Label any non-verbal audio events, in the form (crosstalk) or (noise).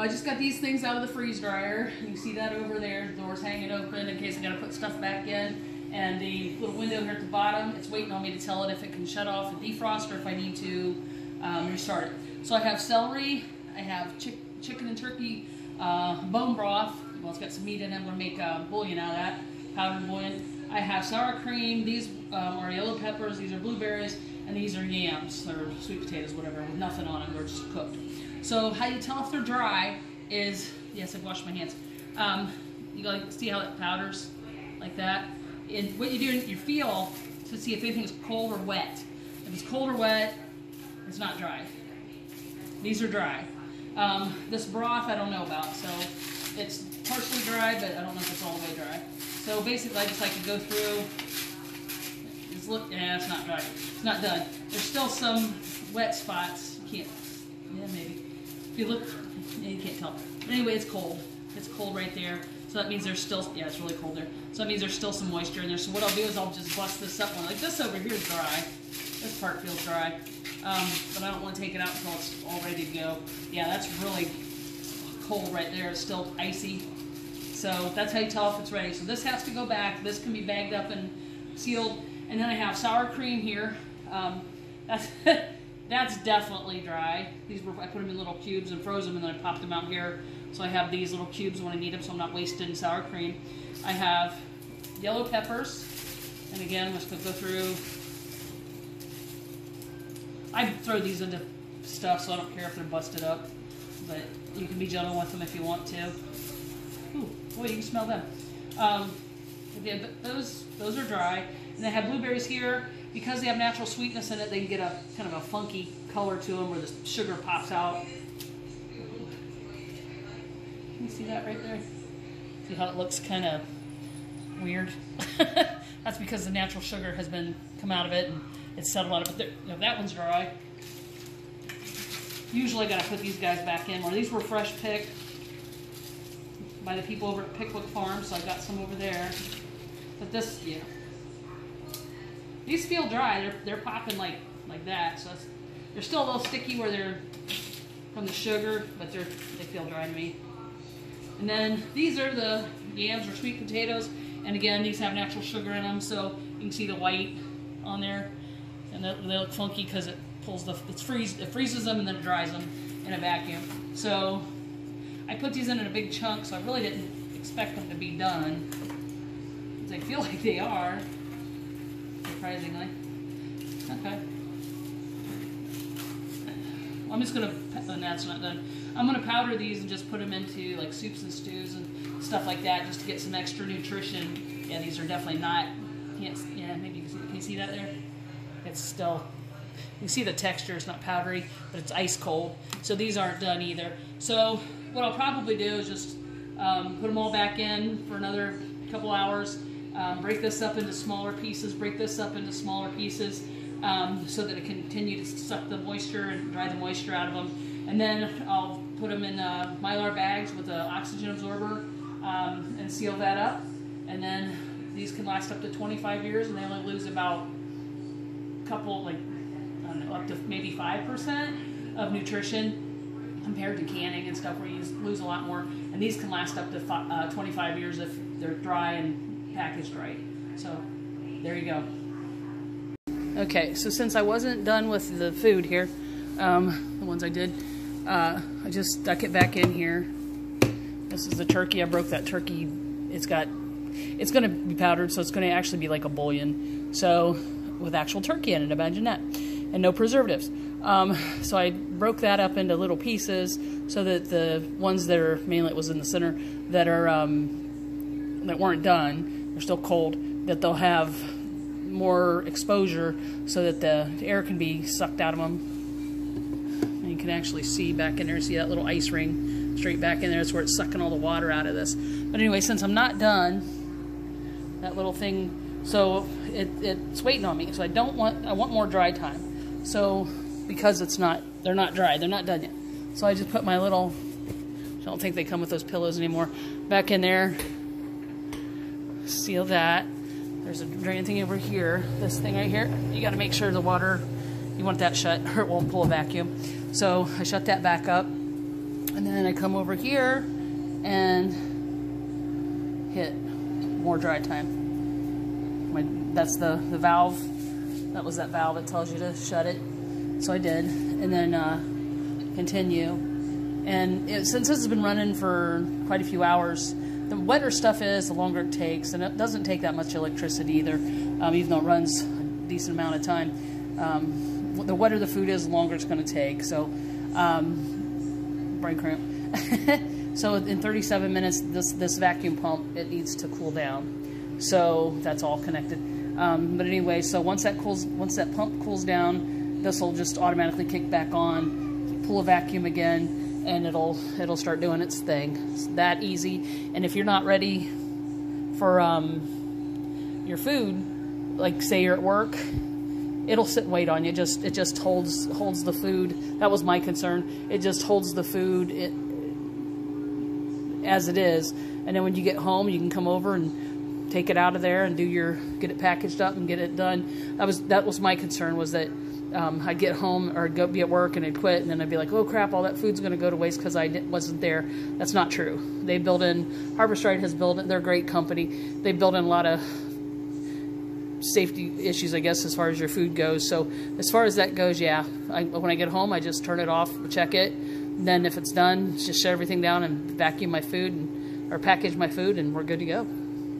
I just got these things out of the freeze dryer. You see that over there. The door's hanging open in case I gotta put stuff back in. And the little window here at the bottom, it's waiting on me to tell it if it can shut off and defrost or if I need to um, restart it. So I have celery, I have chick chicken and turkey uh, bone broth. Well, it's got some meat in it. I'm gonna make a bouillon out of that, powdered bouillon. I have sour cream. These um, are yellow peppers. These are blueberries, and these are yams or sweet potatoes, whatever, with nothing on them. They're just cooked. So how you tell if they're dry is yes, I've washed my hands. Um, you like see how it powders like that. And what you do, is you feel to see if anything is cold or wet. If it's cold or wet, it's not dry. These are dry. Um, this broth I don't know about, so it's partially dry, but I don't know if it's all the way dry. So basically, I just like to go through. Just look, yeah, it's not dry. It's not done. There's still some wet spots. You can't, yeah, maybe. If you look, you can't tell. But anyway, it's cold. It's cold right there. So that means there's still, yeah, it's really cold there. So that means there's still some moisture in there. So what I'll do is I'll just bust this up one. Like this over here is dry. This part feels dry. Um, but I don't want to take it out until it's all ready to go. Yeah, that's really cold right there. It's still icy. So that's how you tell if it's ready. So this has to go back. This can be bagged up and sealed. And then I have sour cream here. Um, that's (laughs) that's definitely dry. These were I put them in little cubes and froze them, and then I popped them out here. So I have these little cubes when I need them, so I'm not wasting sour cream. I have yellow peppers, and again, I'm just gonna go through. I throw these into stuff, so I don't care if they're busted up, but you can be gentle with them if you want to. Ooh, boy, you can smell them. Um, those those are dry, and they have blueberries here because they have natural sweetness in it. They can get a kind of a funky color to them where the sugar pops out. Can you see that right there? See how it looks kind of weird? (laughs) That's because the natural sugar has been come out of it and it's settled of it. But you know, that one's dry. Usually I gotta put these guys back in. Where these were fresh picked by the people over at Pickwick Farm, so I've got some over there. But this, yeah. These feel dry. They're they're popping like like that. So they're still a little sticky where they're from the sugar, but they're they feel dry to me. And then these are the yams or sweet potatoes. And again, these have natural sugar in them, so you can see the white on there. And they, they look funky because it pulls the, it's freeze, it freezes them and then it dries them in a vacuum. So I put these in in a big chunk, so I really didn't expect them to be done. Because I feel (laughs) like they are, surprisingly. Okay. I'm just gonna, that's not done. I'm gonna powder these and just put them into like soups and stews and stuff like that, just to get some extra nutrition. Yeah, these are definitely not. Can't. Yeah, maybe you can see. Can you see that there? It's still. You can see the texture. It's not powdery, but it's ice cold. So these aren't done either. So what I'll probably do is just um, put them all back in for another couple hours. Um, break this up into smaller pieces. Break this up into smaller pieces um, so that it can continue to suck the moisture and dry the moisture out of them. And then I'll put them in uh, mylar bags with an oxygen absorber um, and seal that up. And then these can last up to 25 years and they only lose about a couple, like, know, up to maybe 5% of nutrition compared to canning and stuff where you lose a lot more. And these can last up to five, uh, 25 years if they're dry and packaged right. So there you go. Okay, so since I wasn't done with the food here, um, the ones I did, uh, I just stuck it back in here. This is the turkey. I broke that turkey. It's got, it's going to be powdered, so it's going to actually be like a bouillon. So with actual turkey in it, imagine that, and no preservatives. Um, so I broke that up into little pieces so that the ones that are mainly it was in the center that are um, that weren't done, they're still cold. That they'll have more exposure so that the air can be sucked out of them. And you can actually see back in there, see that little ice ring straight back in there. That's where it's sucking all the water out of this. But anyway, since I'm not done, that little thing, so it, it's waiting on me. So I don't want, I want more dry time. So because it's not, they're not dry, they're not done yet. So I just put my little, I don't think they come with those pillows anymore, back in there, seal that. There's a drain thing over here. This thing right here. You got to make sure the water, you want that shut or it won't pull a vacuum. So I shut that back up. And then I come over here and hit more dry time. My, that's the, the valve. That was that valve that tells you to shut it. So I did. And then uh, continue. And it, since this has been running for quite a few hours, the wetter stuff is, the longer it takes. And it doesn't take that much electricity either, um, even though it runs a decent amount of time. Um, the wetter the food is, the longer it's going to take. So, um, brain cramp. (laughs) so in 37 minutes, this, this vacuum pump, it needs to cool down. So that's all connected. Um, but anyway, so once that cools, once that pump cools down, this will just automatically kick back on, pull a vacuum again, and it'll it'll start doing its thing. It's that easy. And if you're not ready for um, your food, like say you're at work, it'll sit and wait on you. Just it just holds holds the food. That was my concern. It just holds the food it, as it is, and then when you get home, you can come over and take it out of there and do your get it packaged up and get it done. That was that was my concern was that um, I'd get home or go be at work and I'd quit and then I'd be like, oh crap, all that food's going to go to waste because I wasn't there. That's not true. They built in Harvest Right has built. They're a great company. They built in a lot of safety issues, I guess, as far as your food goes. So as far as that goes, yeah, I, when I get home, I just turn it off, check it. Then if it's done, just shut everything down and vacuum my food and, or package my food, and we're good to go.